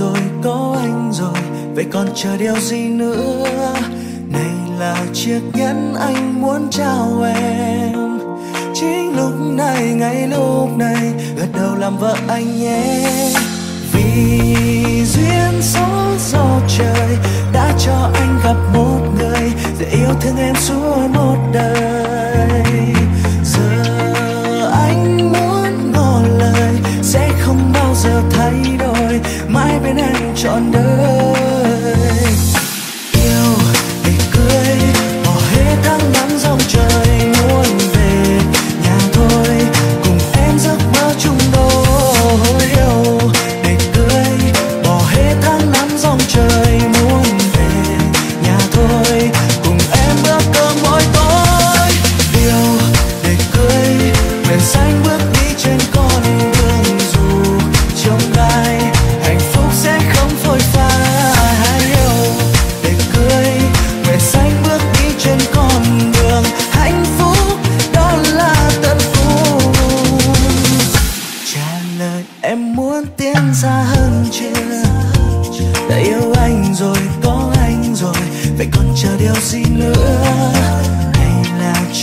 rồi có anh rồi. Vậy còn chờ điều gì nữa? Này là chiếc nhẫn anh muốn trao em. Chính lúc này, ngay lúc này, gật đầu làm vợ anh nhé. Vì duyên số do trời, đã cho anh gặp một người để yêu thương em suốt một đời. Trọn đời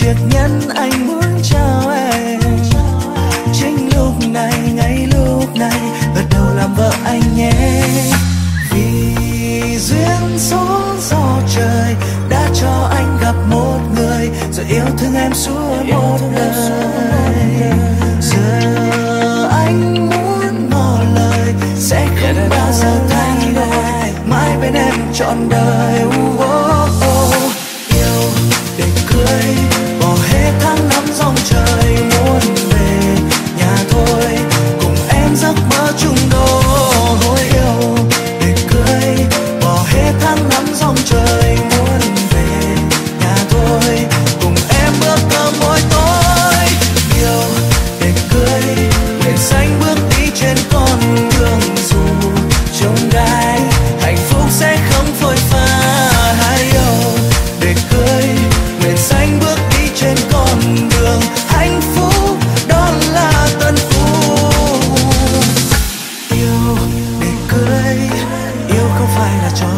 chiếc nhẫn anh muốn trao em. Chính lúc này ngay lúc này gật đầu làm vợ anh nhé. Vì duyên số do trời đã cho anh gặp một người rồi yêu thương em suốt một đời. giờ anh muốn ngỏ lời sẽ không bao giờ thay đổi. Mãi bên em trọn đời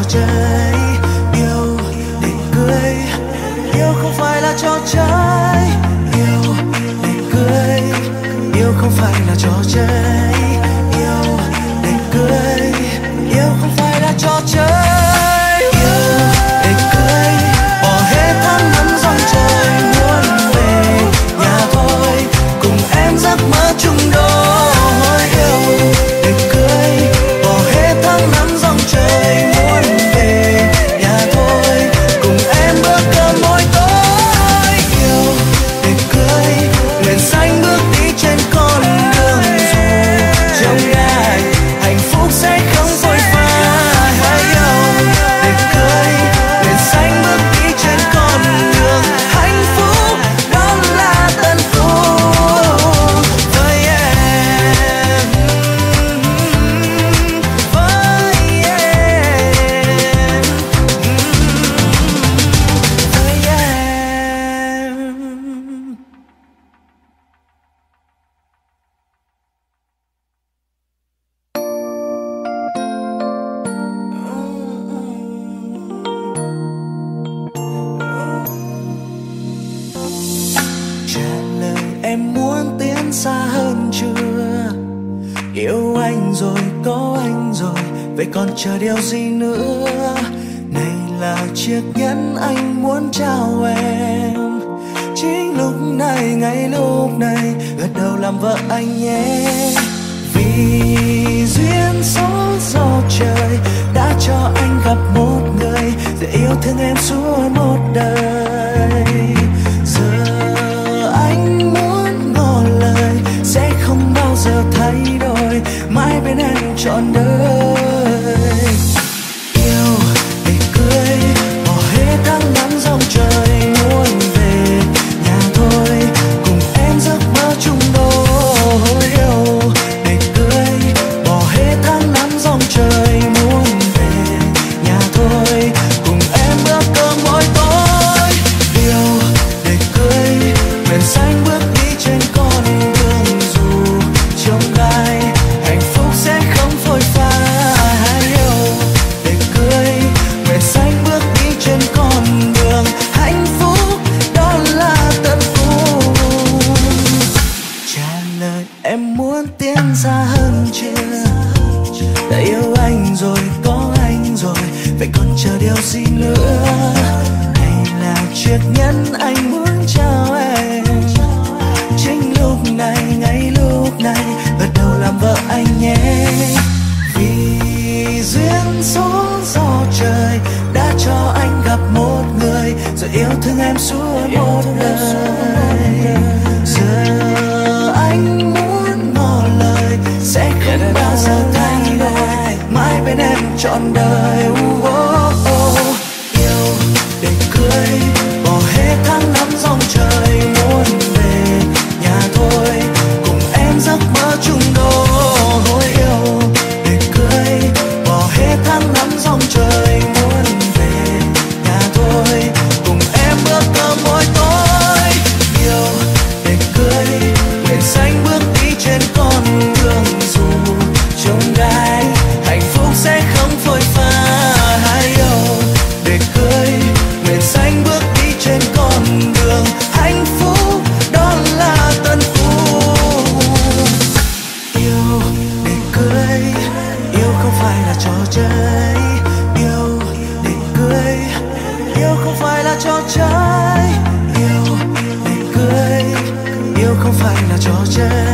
trái yêu để cưới, yêu không phải là trò chơi. Yêu để cưới, yêu không phải là trò chơi. Yêu để cưới, yêu không phải là trò chơi. Yêu anh rồi, có anh rồi, vậy còn chờ điều gì nữa? Này là chiếc nhẫn anh muốn trao em. Chính lúc này, ngay lúc này, gật đầu làm vợ anh nhé. Vì duyên số do trời đã cho anh gặp một người để yêu thương em suốt một đời. Trọn đời yêu để cưới. Bỏ hết tháng năm dòng trời muốn về nhà thôi. Cùng em giấc mơ chung đôi yêu để cưới. Bỏ hết tháng năm dòng trời muốn về nhà thôi. Cùng em bữa cơm mỗi tối. Yêu để cưới. Nguyện xanh bước em suốt một đời. Giờ anh muốn ngỏ lời sẽ không dạ, dạ, dạ. bao giờ thay đổi. Mãi bên em trọn đời uh -oh. Georgia.